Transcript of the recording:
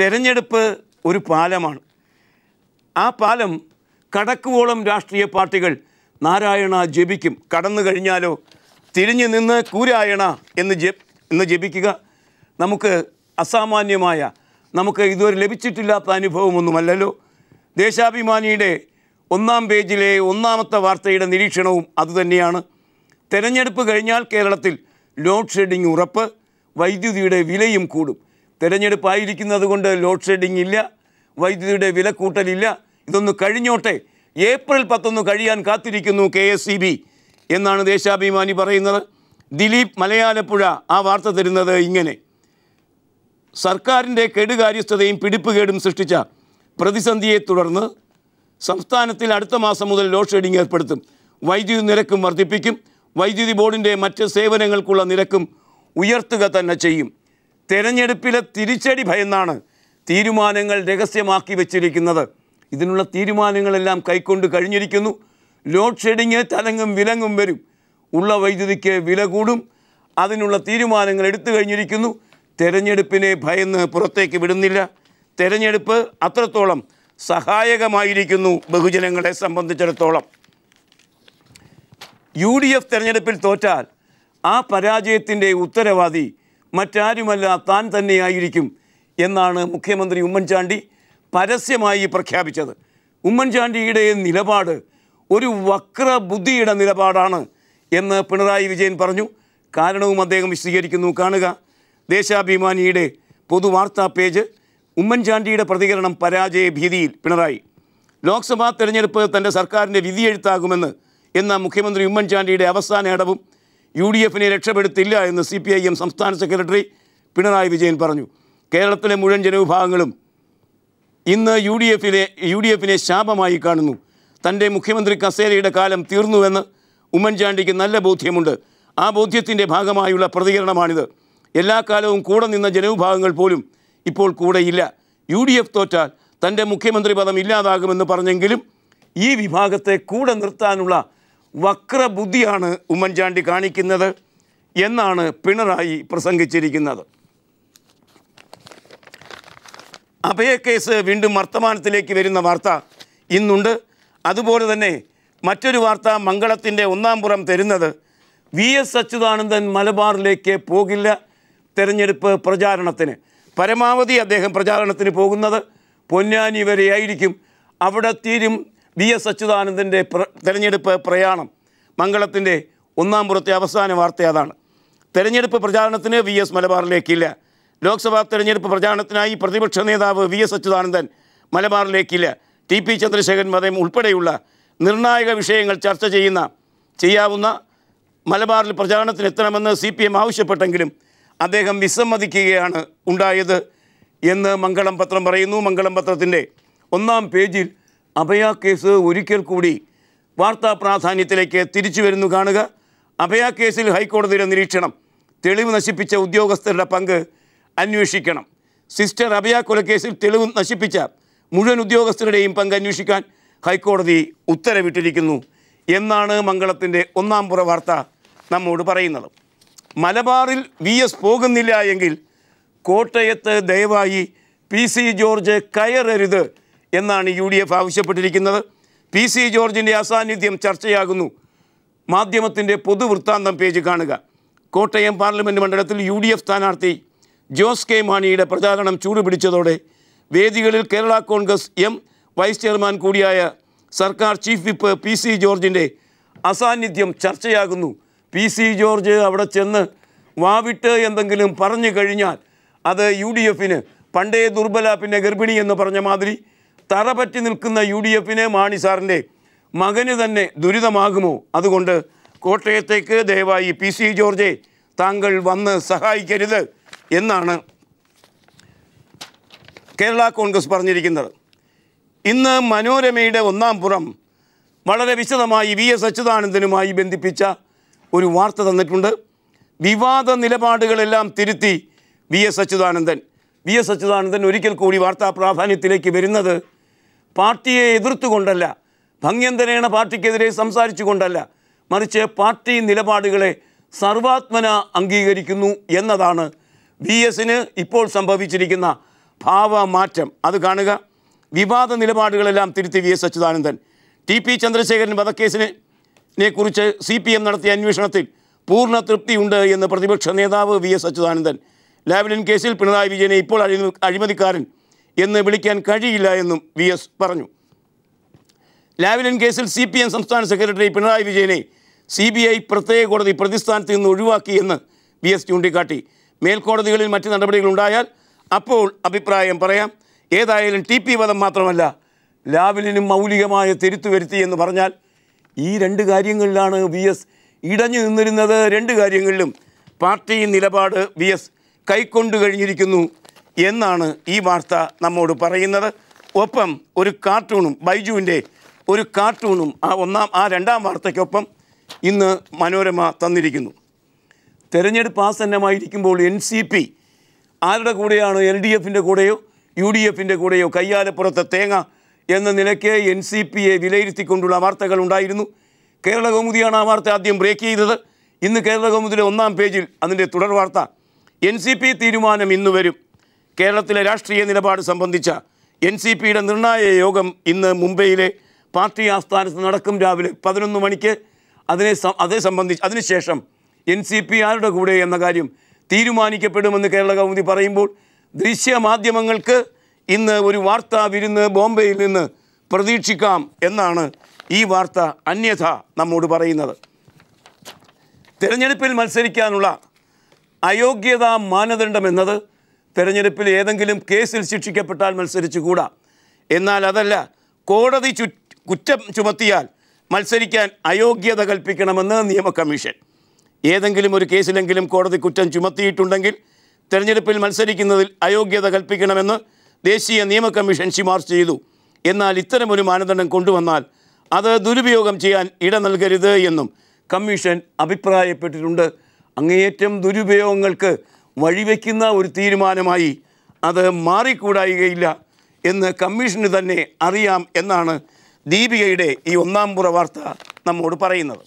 തെരഞ്ഞെടുപ്പ് ഒരു പാലമാണ്. ആ പാലം കടക്കുവോളം രാഷ്ട്രീയ പാർട്ടികൾ നാരായണ ജപിക്കും. കടന്നു കഴിഞ്ഞാലോ തിരിഞ്ഞു നിന്ന് കൂരായണ എന്ന് ജ എന്ന് ജപിക്കുക. നമുക്ക് അസാമാന്യമായ നമുക്ക് ഇതുവരെ ലഭിച്ചിട്ടില്ലാത്ത അനുഭവമൊന്നുമല്ലല്ലോ. ദേശാഭിമാനിയുടെ ഒന്നാം പേജിലെ ഒന്നാമത്തെ വാർത്തയുടെ നിരീക്ഷണവും അതുതന്നെയാണ്. തെരഞ്ഞെടുപ്പ് കഴിഞ്ഞാൽ കേരളത്തിൽ ലോഡ് ഷെഡിംഗ് ഉറപ്പ് വൈദ്യുതിയുടെ വിലയും കൂടും. തെരഞ്ഞെടുപ്പായിരിക്കുന്നത് കൊണ്ട് ലോഡ് ഷെഡിംഗ് ഇല്ല വൈദ്യുതിയുടെ വില കൂട്ടലില്ല ഇതൊന്ന് കഴിഞ്ഞോട്ടെ. ഏപ്രിൽ പത്തൊന്ന് കഴിയാൻ കാത്തിരിക്കുന്നു കെ എസ് സി ബി എന്നാണ് ദേശാഭിമാനി പറയുന്നത്. ദിലീപ് മലയാലപ്പുഴ ആ വാർത്ത തരുന്നത് ഇങ്ങനെ. സർക്കാരിന്റെ കെടുകാര്യസ്ഥതയും പിടിപ്പുകേടും സൃഷ്ടിച്ച പ്രതിസന്ധിയെ തുടർന്ന് സംസ്ഥാനത്തിൽ അടുത്ത മാസം മുതൽ ലോഡ് ഷെഡിംഗ് ഏർപ്പെടുത്തും. വൈദ്യുതി നിരക്കും വർദ്ധിപ്പിക്കും. വൈദ്യുതി ബോർഡിന്റെ മറ്റ് സേവനങ്ങൾക്കുള്ള നിരക്കും ഉയർത്തുക തന്നെ ചെയ്യും. തെരഞ്ഞെടുപ്പിലെ തിരിച്ചടി ഭയന്നാണ് തീരുമാനങ്ങൾ രഹസ്യമാക്കി വച്ചിരിക്കുന്നത്. ഇതിനുള്ള തീരുമാനങ്ങളെല്ലാം കൈക്കൊണ്ട് കഴിഞ്ഞിരിക്കുന്നു. ലോഡ് ഷെഡിങ് തലങ്ങും വിലങ്ങും വരും. ഉള്ള വൈദ്യുതിക്ക് വില കൂടും. അതിനുള്ള തീരുമാനങ്ങൾ എടുത്തു കഴിഞ്ഞിരിക്കുന്നു. തെരഞ്ഞെടുപ്പിനെ ഭയന്ന് പുറത്തേക്ക് വിടുന്നില്ല. തെരഞ്ഞെടുപ്പ് അത്രത്തോളം സഹായകമായിരിക്കുന്നു ബഹുജനങ്ങളെ സംബന്ധിച്ചിടത്തോളം. യു ഡി എഫ് തെരഞ്ഞെടുപ്പിൽ തോറ്റാൽ ആ പരാജയത്തിന്റെ ഉത്തരവാദി മറ്റാരുമല്ല താൻ തന്നെയായിരിക്കും എന്നാണ് മുഖ്യമന്ത്രി ഉമ്മൻചാണ്ടി പരസ്യമായി പ്രഖ്യാപിച്ചത്. ഉമ്മൻചാണ്ടിയുടെ നിലപാട് ഒരു വക്രബുദ്ധിയുടെ നിലപാടാണ് എന്ന് പിണറായി വിജയൻ പറഞ്ഞു. കാരണവും അദ്ദേഹം വിശദീകരിക്കുന്നു. കാണുക. ദേശാഭിമാനിയുടെ പൊതുവാർത്താ പേജ്. ഉമ്മൻചാണ്ടിയുടെ പ്രതികരണം പരാജയ ഭീതിയിൽ പിണറായി. ലോക്സഭാ തെരഞ്ഞെടുപ്പ് തന്റെ സർക്കാരിന്റെ വിധിയെഴുത്താകുമെന്ന് എന്ന മുഖ്യമന്ത്രി ഉമ്മൻചാണ്ടിയുടെ അവസാന ഇടവും യു ഡി എഫിനെ രക്ഷപ്പെടുത്തില്ല എന്ന് സി പി ഐ എം സംസ്ഥാന സെക്രട്ടറി പിണറായി വിജയൻ പറഞ്ഞു. കേരളത്തിലെ മുഴുവൻ ജനവിഭാഗങ്ങളും ഇന്ന് യു ഡി എഫിലെ യു ഡി എഫിനെ ശാപമായി കാണുന്നു. തന്റെ മുഖ്യമന്ത്രി കസേരയുടെ കാലം തീർന്നുവെന്ന് ഉമ്മൻചാണ്ടിക്ക് നല്ല ബോധ്യമുണ്ട്. ആ ബോധ്യത്തിന്റെ ഭാഗമായുള്ള പ്രതികരണമാണിത്. എല്ലാ കാലവും കൂടെ നിന്ന ജനവിഭാഗങ്ങൾ പോലും ഇപ്പോൾ കൂടെയില്ല. യു ഡി എഫ് തോറ്റാൽ തന്റെ മുഖ്യമന്ത്രി പദം ഇല്ലാതാകുമെന്ന് പറഞ്ഞെങ്കിലും ഈ വിഭാഗത്തെ കൂടെ നിർത്താനുള്ള വക്രബുദ്ധിയാണ് ഉമ്മൻചാണ്ടി കാണിക്കുന്നത് എന്നാണ് പിണറായി പ്രസംഗിച്ചിരിക്കുന്നത്. അഭയക്കേസ് വീണ്ടും വർത്തമാനത്തിലേക്ക് വരുന്ന വാർത്ത ഇന്നുണ്ട്. അതുപോലെ തന്നെ മറ്റൊരു വാർത്ത മംഗളത്തിന്റെ ഒന്നാം പുറം തരുന്നത് വി എസ് അച്യുതാനന്ദൻ മലബാറിലേക്ക് പോകില്ല തെരഞ്ഞെടുപ്പ് പ്രചാരണത്തിന്. പരമാവധി അദ്ദേഹം പ്രചാരണത്തിന് പോകുന്നത് പൊന്നാനി വരെയായിരിക്കും. അവിടെ തീരും വി എസ് അച്യുതാനന്ദന്റെ തെരഞ്ഞെടുപ്പ് പ്രയാണം മംഗളത്തിന്റെ ഒന്നാം പുറത്തെ അവസാന വാർത്ത അതാണ്. തെരഞ്ഞെടുപ്പ് പ്രചാരണത്തിന് വി എസ് മലബാറിലേക്കില്ല. ലോക്സഭാ തെരഞ്ഞെടുപ്പ് പ്രചാരണത്തിനായി പ്രതിപക്ഷ നേതാവ് വി എസ് അച്യുതാനന്ദൻ മലബാറിലേക്കില്ല. ടി പി ചന്ദ്രശേഖരൻ വധം ഉൾപ്പെടെയുള്ള നിർണായക വിഷയങ്ങൾ ചർച്ച ചെയ്യുന്ന ചെയ്യാവുന്ന മലബാറിൽ പ്രചാരണത്തിന് എത്തണമെന്ന് സി പി എം ആവശ്യപ്പെട്ടെങ്കിലും അദ്ദേഹം വിസമ്മതിക്കുകയാണ് ഉണ്ടായത് എന്ന് മംഗളം പത്രം പറയുന്നു. മംഗളം പത്രത്തിന്റെ ഒന്നാം പേജിൽ അഭയ കേസ് ഒരിക്കൽ കൂടി വാർത്താ പ്രാധാന്യത്തിലേക്ക് തിരിച്ചു വരുന്നു കാണുക. അഭയ കേസിൽ ഹൈക്കോടതിയുടെ നിരീക്ഷണം തെളിവ് നശിപ്പിച്ച ഉദ്യോഗസ്ഥരുടെ പങ്ക് അന്വേഷിക്കണം. സിസ്റ്റർ അഭയ കൊലക്കേസിൽ തെളിവ് നശിപ്പിച്ച മുഴുവൻ ഉദ്യോഗസ്ഥരുടെയും പങ്ക് അന്വേഷിക്കാൻ ഹൈക്കോടതി ഉത്തരവിട്ടിരിക്കുന്നു എന്നാണ് മംഗളത്തിന്റെ ഒന്നാം പുറ വാർത്ത നമ്മോട് പറയുന്നത്. മലബാറിൽ വി എസ് പോകുന്നില്ല എങ്കിൽ കോട്ടയത്ത് ദയവായി പി സി ജോർജ് കയറരുത് എന്നാണ് യു ഡി എഫ് ആവശ്യപ്പെട്ടിരിക്കുന്നത്. പി സി ജോർജിന്റെ അസാന്നിധ്യം ചർച്ചയാകുന്നു. മാധ്യമത്തിന്റെ പൊതുവൃത്താന്തം പേജ് കാണുക. കോട്ടയം പാർലമെന്റ് മണ്ഡലത്തിൽ യു ഡി എഫ് സ്ഥാനാർത്ഥി ജോസ് കെ മാണിയുടെ പ്രചാരണം ചൂടുപിടിച്ചതോടെ വേദികളിൽ Kerala Congress M vice chairman കൂടിയായ സർക്കാർ ചീഫ് വിപ്പ് പി സി ജോർജിന്റെ അസാന്നിധ്യം ചർച്ചയാകുന്നു. പി സി ജോർജ് അവിടെ ചെന്ന് വാവിട്ട് എന്തെങ്കിലും പറഞ്ഞു കഴിഞ്ഞാൽ അത് യു ഡി എഫിന് പണ്ടേ ദുർബല പിന്നെ ഗർഭിണി എന്ന് പറഞ്ഞ മാതിരി തറ പറ്റി നിൽക്കുന്ന യു ഡി എഫിനെ മാണി സാറിന്റെ മകന് തന്നെ ദുരിതമാകുമോ? അതുകൊണ്ട് കോട്ടയത്തേക്ക് ദയവായി പി സി ജോർജെ താങ്കൾ വന്ന് സഹായിക്കരുത് എന്നാണ് കേരള കോൺഗ്രസ് പറഞ്ഞിരിക്കുന്നത്. ഇന്ന് മനോരമയുടെ ഒന്നാം പുറം വളരെ വിശദമായി വി എസ് അച്യുതാനന്ദനുമായി ബന്ധിപ്പിച്ച ഒരു വാർത്ത തന്നിട്ടുണ്ട്. വിവാദ നിലപാടുകളെല്ലാം തിരുത്തി V S Achuthanandan. V S Achuthanandan ഒരിക്കൽ കൂടി വാർത്താ പ്രാധാന്യത്തിലേക്ക് വരുന്നത് പാർട്ടിയെ എതിർത്തുകൊണ്ടല്ല ഭംഗ്യന്തരേണ പാർട്ടിക്കെതിരെ സംസാരിച്ചു കൊണ്ടല്ല മറിച്ച് പാർട്ടി നിലപാടുകളെ സർവാത്മന അംഗീകരിക്കുന്നു എന്നതാണ് വി എസിന് ഇപ്പോൾ സംഭവിച്ചിരിക്കുന്ന ഭാവമാറ്റം. അത് കാണുക. വിവാദ നിലപാടുകളെല്ലാം തിരുത്തി V S Achuthanandan. T P Chandrasekharan വധക്കേസിനെ കുറിച്ച് സി പി എം നടത്തിയ അന്വേഷണത്തിൽ പൂർണ തൃപ്തിയുണ്ട് എന്ന് പ്രതിപക്ഷ നേതാവ് വി എസ് അച്യുതാനന്ദൻ. ലാവ്ലിൻ കേസിൽ പിണറായി വിജയനെ ഇപ്പോൾ അഴിമതിക്കാരൻ എന്ന് വിളിക്കാൻ കഴിയില്ല എന്നും വി എസ് പറഞ്ഞു. ലാവ്ലിൻ കേസിൽ സി പി എം സംസ്ഥാന സെക്രട്ടറി പിണറായി വിജയനെ സി ബി ഐ പ്രത്യേക കോടതി പ്രതിസ്ഥാനത്ത് നിന്ന് ഒഴിവാക്കിയെന്ന് വി എസ് ചൂണ്ടിക്കാട്ടി. മേൽക്കോടതികളിൽ മറ്റ് നടപടികളുണ്ടായാൽ അപ്പോൾ അഭിപ്രായം പറയാം. ഏതായാലും ടി പി വധം മാത്രമല്ല ലാവലിനും മൗലികമായ തിരുത്തു വരുത്തി എന്ന് പറഞ്ഞാൽ ഈ രണ്ട് കാര്യങ്ങളിലാണ് വി എസ് ഇടഞ്ഞു നിന്നിരുന്നത്. രണ്ട് കാര്യങ്ങളിലും പാർട്ടി നിലപാട് വി എസ് കൈക്കൊണ്ടു കഴിഞ്ഞിരിക്കുന്നു. എന്നാണ് ഈ വാർത്ത നമ്മോട് പറയുന്നത്. ഒപ്പം ഒരു കാർട്ടൂണും ബൈജുവിന്റെ ഒരു കാർട്ടൂണും ആ ഒന്നാം ആ രണ്ടാം വാർത്തയ്ക്കൊപ്പം ഇന്ന് മനോരമ തന്നിരിക്കുന്നു. തെരഞ്ഞെടുപ്പ് ആസന്നമായിരിക്കുമ്പോൾ എൻ സി പി ആരുടെ കൂടെയാണ്? എൽ ഡി എഫിന്റെ കൂടെയോ? യു ഡി എഫിന്റെ കൂടെയോ? കയ്യാലപ്പുറത്തെ തേങ്ങ എന്ന നിലയ്ക്ക് എൻ സി പിയെ വിലയിരുത്തിക്കൊണ്ടുള്ള വാർത്തകൾ ഉണ്ടായിരുന്നു. കേരള കൗമുദിയാണ് ആ വാർത്ത ആദ്യം ബ്രേക്ക് ചെയ്തത്. ഇന്ന് കേരള കൗമുദിയുടെ ഒന്നാം പേജിൽ അതിന്റെ തുടർ വാർത്ത. എൻ സി പി തീരുമാനം ഇന്ന് വരും. കേരളത്തിലെ രാഷ്ട്രീയ നിലപാട് സംബന്ധിച്ച എൻ സി പിയുടെ നിർണായക യോഗം ഇന്ന് മുംബൈയിലെ പാർട്ടി ആസ്ഥാനത്ത് നടക്കും രാവിലെ പതിനൊന്ന് മണിക്ക്. അതിനെ അതേ സംബന്ധിച്ച് അതിനുശേഷം എൻ സി പി ആരുടെ കൂടെ എന്ന കാര്യം തീരുമാനിക്കപ്പെടുമെന്ന് കേരള കൗമുദി പറയുമ്പോൾ ദൃശ്യമാധ്യമങ്ങൾക്ക് ഇന്ന് ഒരു വാർത്താ വിരുന്ന് ബോംബെയിൽ നിന്ന് പ്രതീക്ഷിക്കാം എന്നാണ് ഈ വാർത്ത അന്യഥ നമ്മോട് പറയുന്നത്. തിരഞ്ഞെടുപ്പിൽ മത്സരിക്കാനുള്ള അയോഗ്യതാ മാനദണ്ഡം എന്നത് തിരഞ്ഞെടുപ്പിൽ ഏതെങ്കിലും കേസിൽ ശിക്ഷിക്കപ്പെട്ടാൽ മത്സരിച്ചുകൂടാ. എന്നാൽ അതല്ല കോടതി ചു കുറ്റം ചുമത്തിയാൽ മത്സരിക്കാൻ അയോഗ്യത കൽപ്പിക്കണമെന്ന് നിയമ കമ്മീഷൻ ഏതെങ്കിലും ഒരു കേസിലെങ്കിലും കോടതി കുറ്റം ചുമത്തിയിട്ടുണ്ടെങ്കിൽ തെരഞ്ഞെടുപ്പിൽ മത്സരിക്കുന്നതിൽ അയോഗ്യത കൽപ്പിക്കണമെന്ന് ദേശീയ നിയമ കമ്മീഷൻ ശുപാർശ ചെയ്തു. എന്നാൽ ഇത്തരമൊരു മാനദണ്ഡം കൊണ്ടുവന്നാൽ അത് ദുരുപയോഗം ചെയ്യാൻ ഇട നൽകരുത് എന്നും കമ്മീഷൻ അഭിപ്രായപ്പെട്ടിട്ടുണ്ട്. അങ്ങേയറ്റം ദുരുപയോഗങ്ങൾക്ക് വഴിവെക്കുന്ന ഒരു തീരുമാനമായി അത് മാറിക്കൂടായികയില്ല എന്ന് കമ്മീഷന് തന്നെ അറിയാം എന്നാണ് ദീപികയുടെ ഈ ഒന്നാം പുറ വാർത്ത നമ്മോട് പറയുന്നത്.